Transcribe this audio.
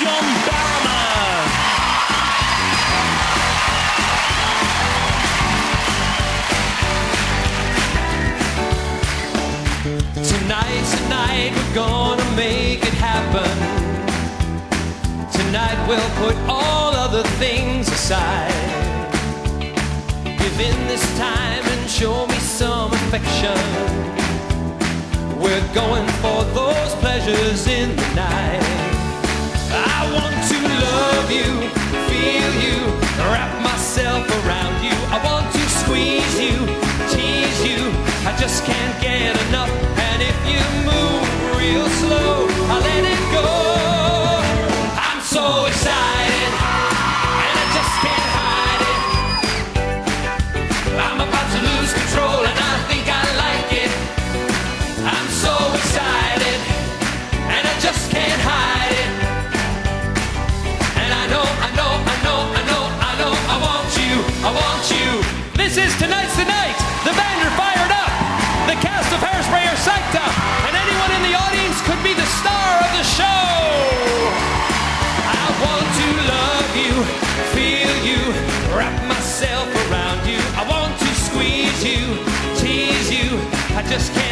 John Barrowman. Tonight's the night we're gonna make it happen. Tonight we'll put all other things aside. Give in this time and show me some affection. We're going for those pleasures in the night. The. The band are fired up. The cast of Hairspray are psyched up, and anyone in the audience could be the star of the show. I want to love you, feel you, wrap myself around you. I want to squeeze you, tease you. I just can't